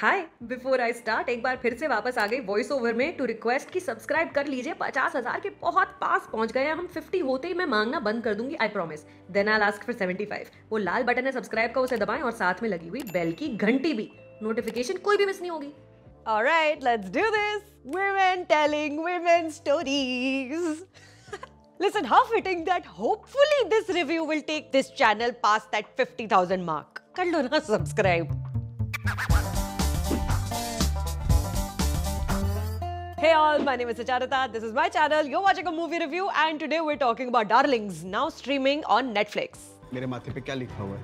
Hi before I start एक बार फिर से वापस आ गई वॉइस ओवर में टू रिक्वेस्ट की सब्सक्राइब कर लीजिए पचास हज़ार के बहुत पास पहुँच गए हैं हम फिफ्टी होते ही मैं मांगना बंद कर दूँगी I promise then I ask for seventy five वो लाल बटन है सब्सक्राइब का उसे दबाएँ और साथ में लगी हुई बेल की घंटी भी नोटिफिकेशन कोई भी मिस नहीं होगी Alright, let's do this. Women telling women stories. Listen, how fitting that hopefully this review will take this channel past that 50,000 mark. कर लो ना subscribe. Hey all, my name is Sucharita. This is my channel. You're watching a movie review and today we're talking about Darlings, now streaming on Netflix. मेरे माथे पे क्या लिखा हुआ है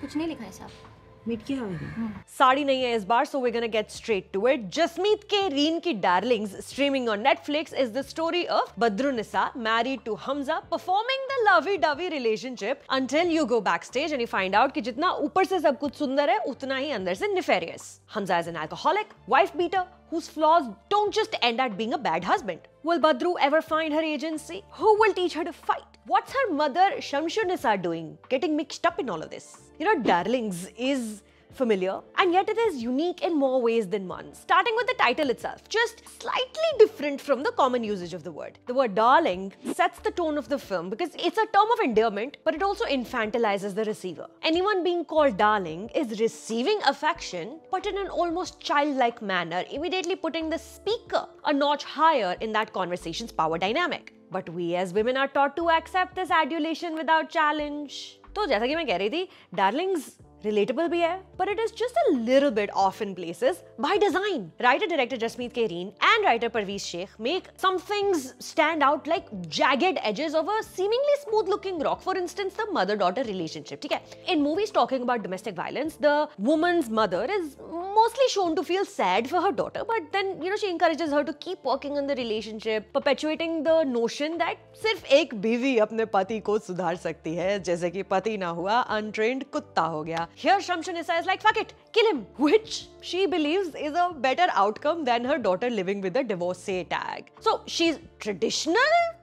कुछ नहीं लिखा है साहब साड़ी नहीं है इस बार so we gonna get straight to it Jasmeet K Reen की Darlings streaming on Netflix is the story of Badrunissa married to Hamza performing the lovey dovey relationship until you go backstage and you find out कि जितना ऊपर से सब कुछ सुंदर है उतना ही अंदर से nefarious Hamza is an alcoholic wife beater whose flaws don't just end at being a bad husband. Will Badru ever find her agency? Who will teach her to fight? What's her mother Shamshu Nisa doing? Getting mixed up in all of this. You know, Darlings is familiar and yet it is unique in more ways than one. Starting with the title itself, just slightly different from the common usage of the word. The word darling sets the tone of the film because it's a term of endearment, but it also infantilizes the receiver. Anyone being called darling is receiving affection, but in an almost childlike manner, immediately putting the speaker a notch higher in that conversation's power dynamic. But we as women are taught to accept this adulation without challenge. तो जैसा कि मैं कह रही थी darlings Relatable bhi hai, but it is just a little bit off in places by design. Writer-director Jasmeet K. Reen and writer Parveez Shaikh make some things stand out like jagged edges of a seemingly smooth-looking rock. For instance, the mother-daughter relationship. Okay? In movies talking about domestic violence, the woman's mother is mostly shown to feel sad for her daughter, but then, you know, she encourages her to keep working on the relationship, perpetuating the notion that सिर्फ एक बीवी अपने पति को सुधार सकती है जैसे कि पति ना हुआ untrained कुत्ता हो गया here Shamshan is like, fuck it, kill him, which she believes is a better outcome than her daughter living with a divorcee tag. So she's traditional,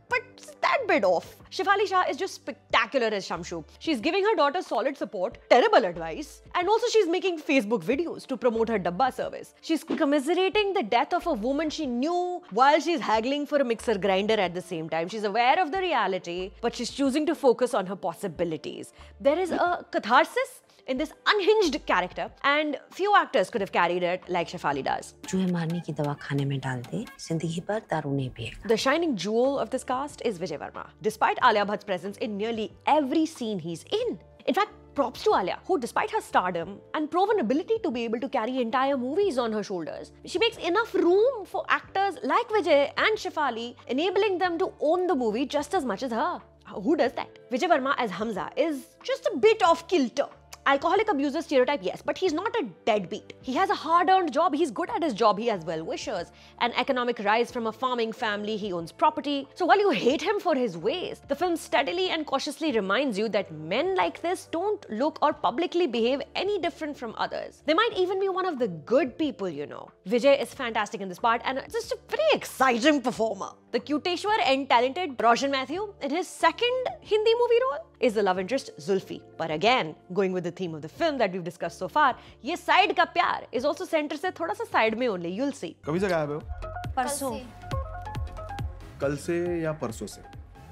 but that bit off. Shefali Shah is just spectacular as Shamshu. She's giving her daughter solid support, terrible advice, and also she's making Facebook videos to promote her dabba service. She's commiserating the death of a woman she knew while she's haggling for a mixer grinder at the same time. She's aware of the reality, but she's choosing to focus on her possibilities. There is a catharsis in this unhinged character and few actors could have carried it like Shefali does. The shining jewel of this cast is Vijay Varma. Despite Alia Bhatt's presence in nearly every scene he's in. In fact, props to Alia, who despite her stardom and proven ability to be able to carry entire movies on her shoulders, she makes enough room for actors like Vijay and Shefali, enabling them to own the movie just as much as her. Who does that? Vijay Varma as Hamza is just a bit off kilter Alcoholic abuser stereotype, yes, but he's not a deadbeat. He has a hard earned job, he's good at his job, he has well wishers, an economic rise from a farming family, he owns property. So while you hate him for his ways, the film steadily and cautiously reminds you that men like this don't look or publicly behave any different from others. They might even be one of the good people, you know. Vijay is fantastic in this part and just a very exciting performer. The cuteshwar and talented Roshan Mathew in his second Hindi movie role is the love interest Zulfi. But again, going with the theme of the film that we've discussed so far, ये side का प्यार is also center से थोड़ा सा side में only, you'll see. कभी से गायब है वो परसों कल से या परसों से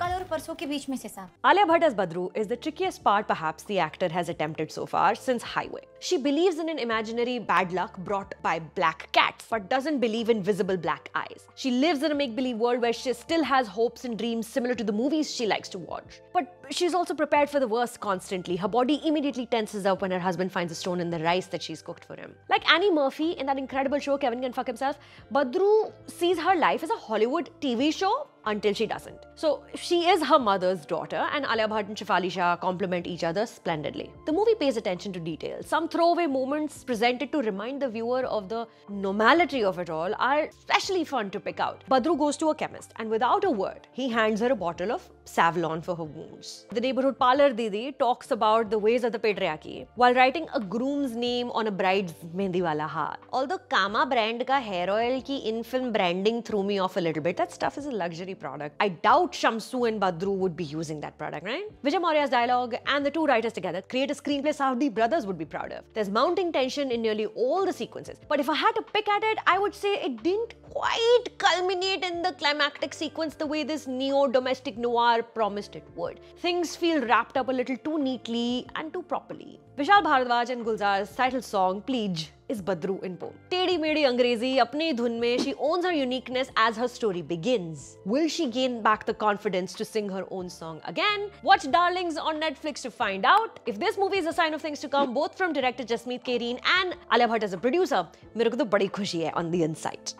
कल और परसों के बीच में से साहब Alia Bhatt as Badru is the trickiest part perhaps the actor has attempted so far since Highway. She believes in an imaginary bad luck brought by black cats, but doesn't believe in visible black eyes. She lives in a make-believe world where she still has hopes and dreams similar to the movies she likes to watch. But she's also prepared for the worst constantly. Her body immediately tenses up when her husband finds a stone in the rice that she's cooked for him. Like Annie Murphy in that incredible show Kevin Can Fuck Himself, Badru sees her life as a Hollywood TV show until she doesn't. So she is her mother's daughter, and Alia Bhatt and Shefali Shah complement each other splendidly. The movie pays attention to details. Some throwaway moments presented to remind the viewer of the normality of it all are especially fun to pick out. Badru goes to a chemist, and without a word, he hands her a bottle of Savlon for her wounds. The neighborhood parlor Didi talks about the ways of the patriarchy while writing a groom's name on a bride's mehndi wala haar. Although Kama brand ka hair oil ki in-film branding threw me off a little bit, that stuff is a luxury product. I doubt Shamsu and Badru would be using that product, right? Vijay Maurya's dialogue and the two writers together create a screenplay Safdie brothers would be proud of. There's mounting tension in nearly all the sequences. But if I had to pick at it, I would say it didn't quite culminate in the climactic sequence the way this neo domestic Promised it would. Things feel wrapped up a little too neatly and too properly. Vishal Bharadwaj and Gulzar's title song, Please, is Badru in poem. Teddy Medi Angrezi, apne dhun mein, she owns her uniqueness as her story begins. Will she gain back the confidence to sing her own song again? Watch Darlings on Netflix to find out. If this movie is a sign of things to come, both from director Jasmeet K. Reen and Alia Bhatt as a producer, मेरे को तो बड़ी on the inside.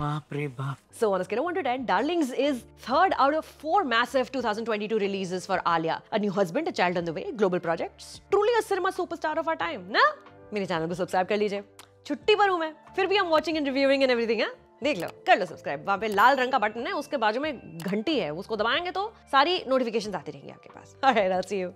बाप रे बाप। So on scale of 1 to 10 Darlings is third out of four massive 2022 releases for Alia a new husband a child on the way global projects truly a cinema superstar of our time ना मेरे channel को subscribe कर लीजिए। छुट्टी पर हूँ मैं। फिर भी I am watching and reviewing and everything है? देख लो, कर लो सब्सक्राइब वहाँ पे लाल रंग का बटन है, उसके बाजू में घंटी है, उसको दबाएँगे तो सारी नोटिफिकेशन आती रहेंगी आपके पास। Alright I will see you